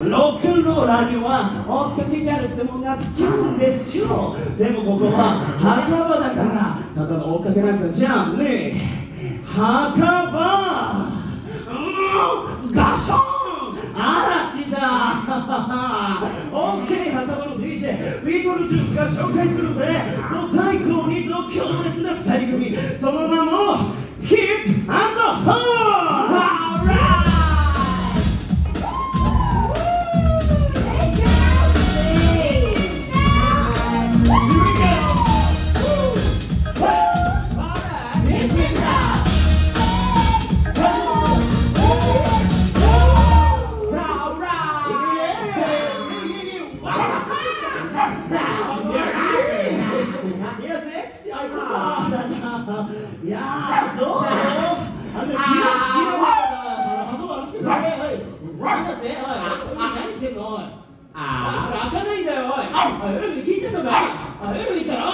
ロックンローラーには追っかけギャルってもんがつきるんでしょでもここは墓場だからただの追っかけなんかじゃんね。墓場。うんガション。嵐だ。オッケー墓場の DJ ビートルジュースが紹介するぜ。もう最高に度強烈な二人組。その名もヒップホー。い。おい、エルビー聞いてんのか？おい、エルビーったら。は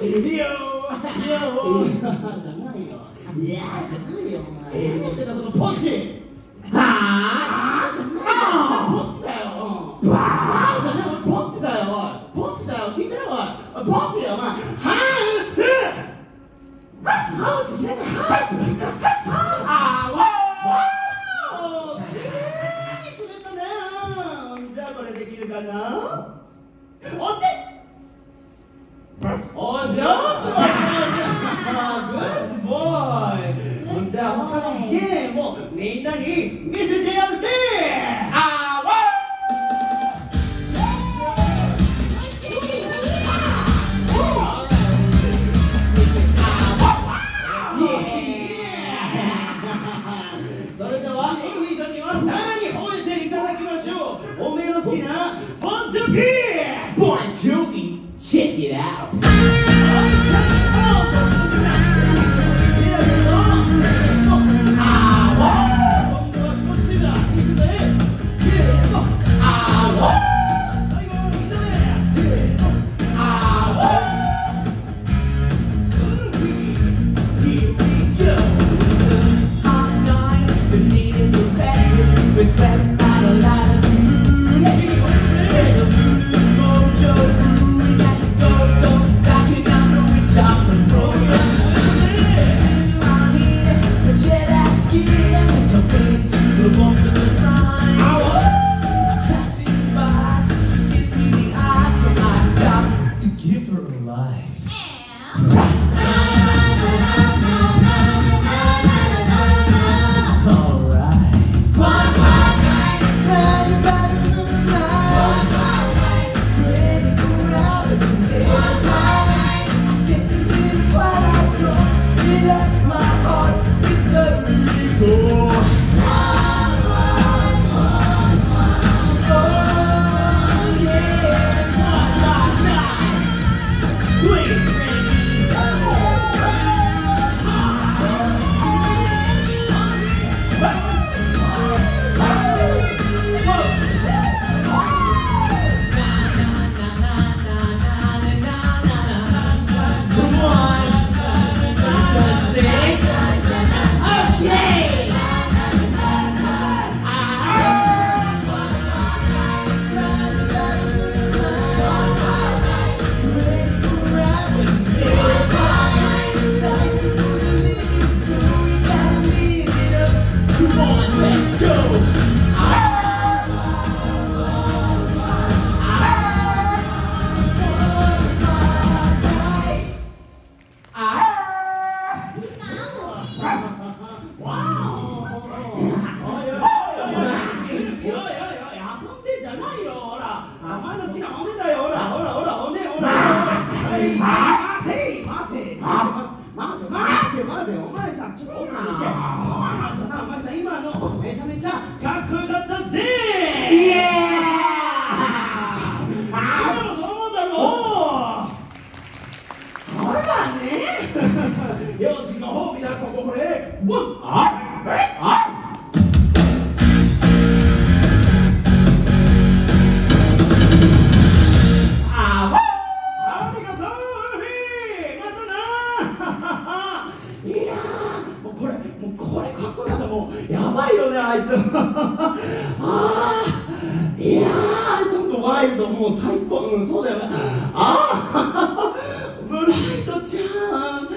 いよいやもうじゃないよいやじゃないよお前何やってんだこのポチはあじゃないよポチだよバーじゃないポチだよおいポチだよ聞いてるおいポチよお前ハウスハウス決めてハウスハウスじゃあ他のゲームをみんなに見せてやるで。あわ それではエルフィーさんにはさらに褒めていただきましょう。おめえの好きなボンジョビーボンジョビー。Check it out. pride. ねあいつ。ああいやーちょっとワイルドもう最高。うんそうだよね。ああ ブライトちゃん。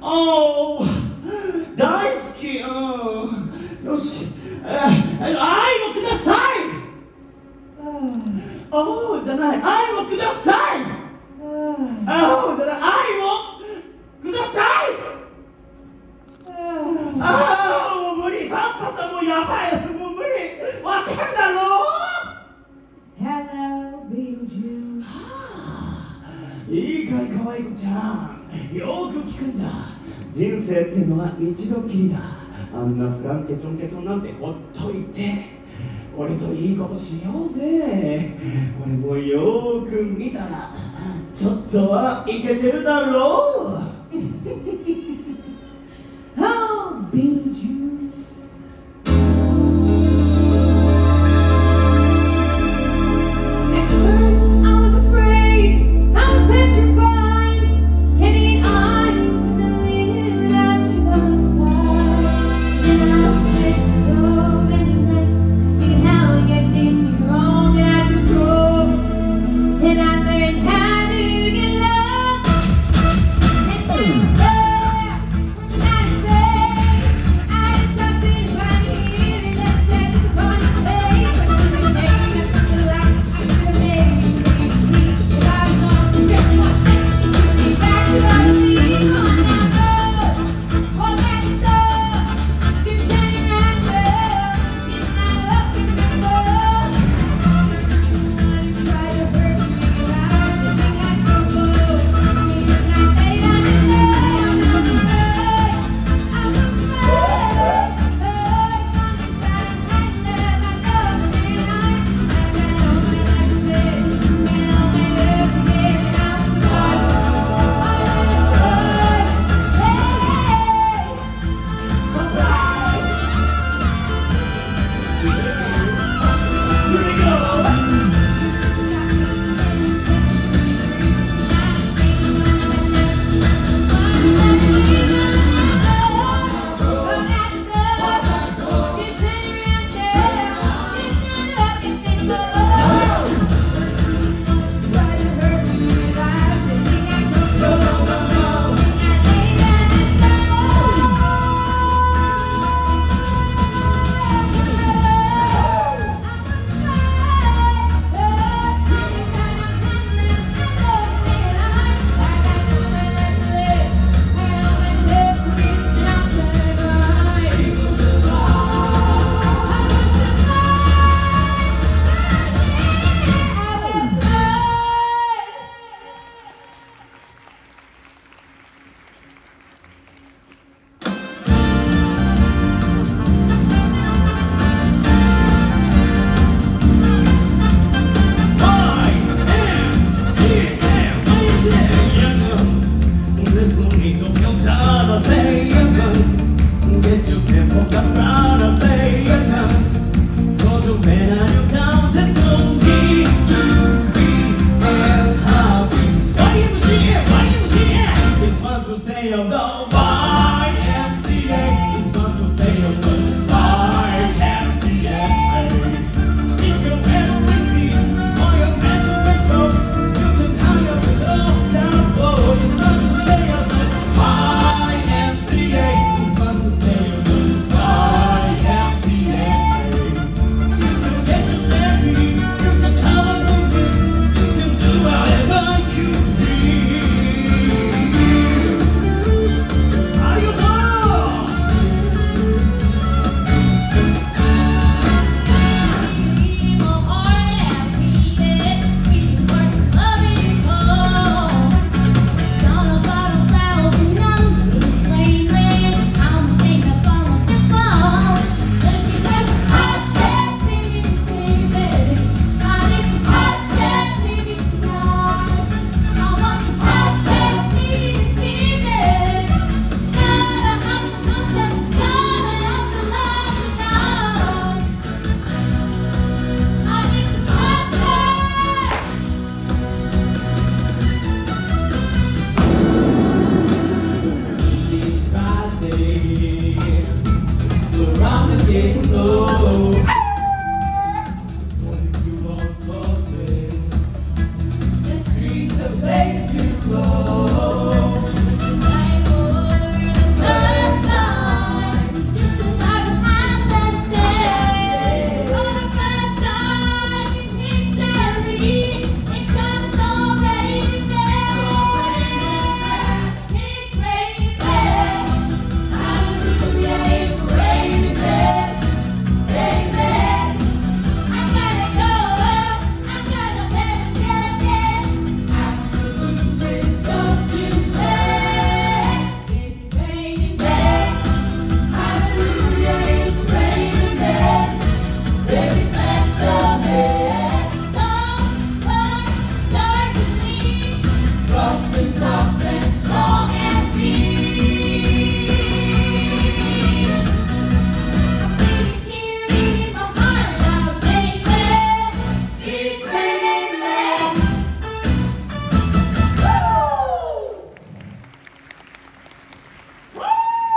おお大好き。うん。よし。えー、愛をください。おおじゃない。愛をください。あおじゃない。愛をくださいああもう無理三発はもうやばいもう無理わかるだろう Hello, Beetlejuice. いいかい可愛い子ちゃん。よく聞くんだ。人生ってのは一度きりだ。あんなフランケトンケトンなんてほっといて。俺といいことしようぜ。俺もよく見たらちょっとはいけてるだろう。get in